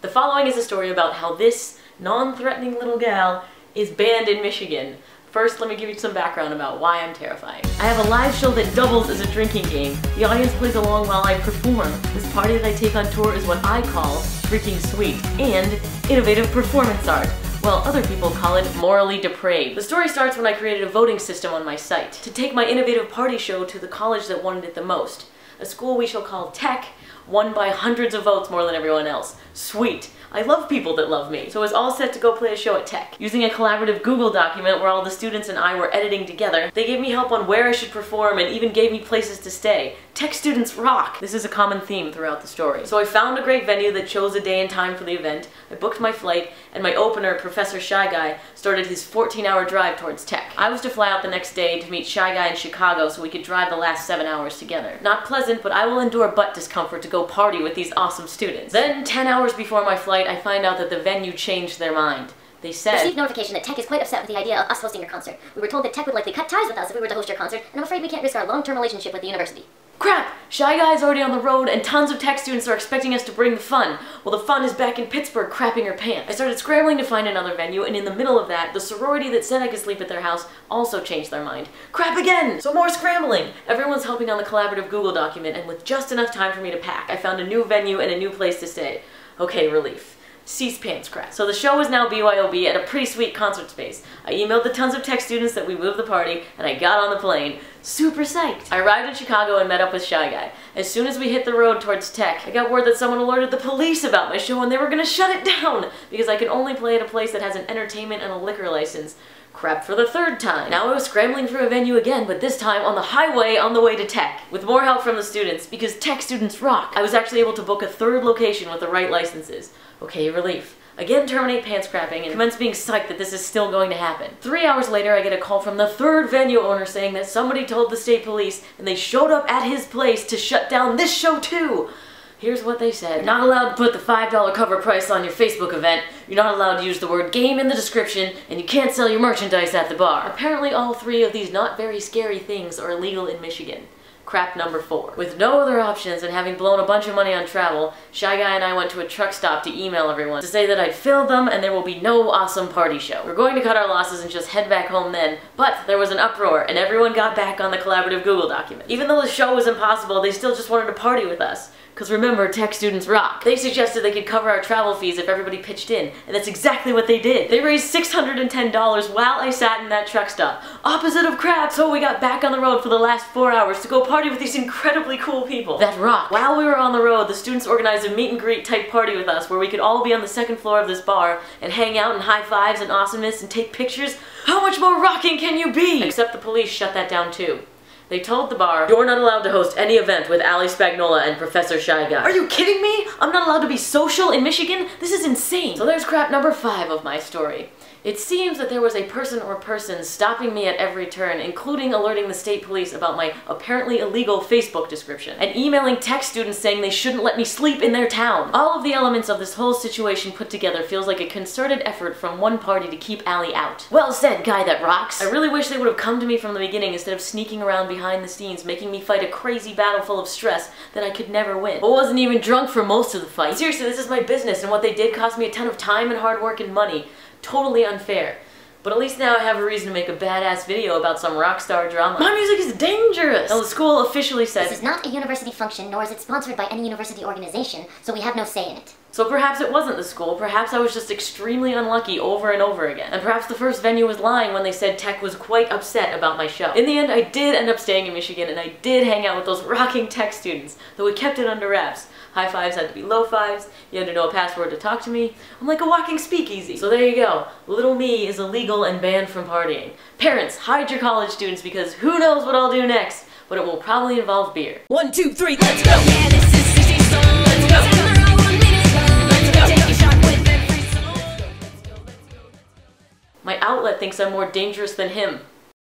The following is a story about how this non-threatening little gal is banned in Michigan. First, let me give you some background about why I'm terrifying. I have a live show that doubles as a drinking game. The audience plays along while I perform. This party that I take on tour is what I call freaking sweet and innovative performance art while other people call it morally depraved. The story starts when I created a voting system on my site to take my innovative party show to the college that wanted it the most. A school we shall call Tech, won by hundreds of votes more than everyone else. Sweet. I love people that love me. So I was all set to go play a show at Tech. Using a collaborative Google document where all the students and I were editing together, they gave me help on where I should perform and even gave me places to stay. Tech students rock! This is a common theme throughout the story. So I found a great venue that chose a day and time for the event, I booked my flight, and my opener, Professor Shy Guy, started his 14-hour drive towards Tech. I was to fly out the next day to meet Shy Guy in Chicago so we could drive the last seven hours together. Not pleasant, but I will endure butt discomfort to go party with these awesome students. Then, 10 hours before my flight, I find out that the venue changed their mind. They said... Received notification that Tech is quite upset with the idea of us hosting your concert. We were told that Tech would likely cut ties with us if we were to host your concert, and I'm afraid we can't risk our long-term relationship with the university. Crap! Shy Guy's already on the road and tons of tech students are expecting us to bring the fun. Well, the fun is back in Pittsburgh crapping her pants. I started scrambling to find another venue and in the middle of that, the sorority that said I could sleep at their house also changed their mind. Crap again! So more scrambling! Everyone's helping on the collaborative Google document and with just enough time for me to pack, I found a new venue and a new place to stay. Okay, relief. C-SPAN's crap. So the show is now BYOB at a pretty sweet concert space. I emailed the tons of tech students that we moved the party, and I got on the plane. Super psyched! I arrived in Chicago and met up with Shy Guy. As soon as we hit the road towards tech, I got word that someone alerted the police about my show and they were gonna shut it down because I can only play at a place that has an entertainment and a liquor license. Crap for the third time. Now I was scrambling for a venue again, but this time on the highway on the way to tech, with more help from the students, because tech students rock. I was actually able to book a third location with the right licenses. Okay, relief. Again terminate pants crapping and commence being psyched that this is still going to happen. Three hours later I get a call from the third venue owner saying that somebody told the state police and they showed up at his place to shut down this show too. Here's what they said. Not allowed to put the $5 cover price on your Facebook event, you're not allowed to use the word game in the description, and you can't sell your merchandise at the bar. Apparently all three of these not very scary things are illegal in Michigan crap number four. With no other options and having blown a bunch of money on travel, Shy Guy and I went to a truck stop to email everyone to say that I'd filled them and there will be no awesome party show. We're going to cut our losses and just head back home then, but there was an uproar and everyone got back on the collaborative Google document. Even though the show was impossible, they still just wanted to party with us. Because remember, tech students rock. They suggested they could cover our travel fees if everybody pitched in, and that's exactly what they did. They raised $610 while I sat in that truck stop. Opposite of crap, so we got back on the road for the last four hours to go party with these incredibly cool people that rock. While we were on the road, the students organized a meet and greet type party with us where we could all be on the second floor of this bar and hang out and high fives and awesomeness and take pictures. How much more rocking can you be? Except the police shut that down too. They told the bar, you're not allowed to host any event with Ali Spagnola and Professor Shy Guy. Are you kidding me? I'm not allowed to be social in Michigan? This is insane. So there's crap number five of my story. It seems that there was a person or persons stopping me at every turn, including alerting the state police about my apparently illegal Facebook description, and emailing tech students saying they shouldn't let me sleep in their town. All of the elements of this whole situation put together feels like a concerted effort from one party to keep Ali out. Well said, guy that rocks! I really wish they would have come to me from the beginning instead of sneaking around behind the scenes, making me fight a crazy battle full of stress that I could never win. I wasn't even drunk for most of the fight. Seriously, this is my business, and what they did cost me a ton of time and hard work and money. Totally unfair. But at least now I have a reason to make a badass video about some rock star drama. My music is dangerous! Now the school officially said- This is not a university function, nor is it sponsored by any university organization, so we have no say in it. So perhaps it wasn't the school, perhaps I was just extremely unlucky over and over again. And perhaps the first venue was lying when they said Tech was quite upset about my show. In the end, I did end up staying in Michigan and I did hang out with those rocking Tech students, though we kept it under wraps. High fives had to be low fives, you had to know a password to talk to me. I'm like a walking speakeasy. So there you go. Little me is illegal and banned from partying. Parents, hide your college students because who knows what I'll do next, but it will probably involve beer. One, two, three, let's go! Thinks I'm more dangerous than him.